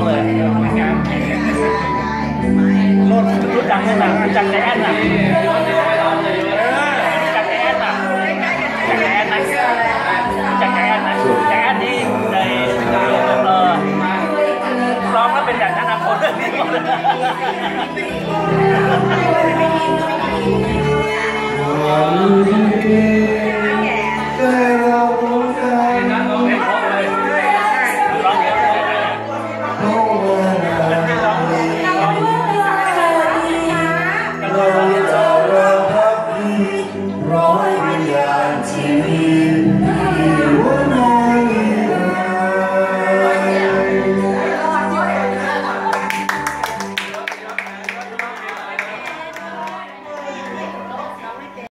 ngon rồi luôn chút trắng lên cái ăn nào. Trắng cái ăn nào. Trắng cái ăn này. Trắng cái ăn này. Trắng cái ăn đi. Đây. Ờ. Con nó bên cạnh anh ăn Roy, Roy, Roy, Roy, Roy, Roy, Roy, Roy,